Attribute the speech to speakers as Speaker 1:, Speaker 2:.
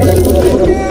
Speaker 1: Gracias.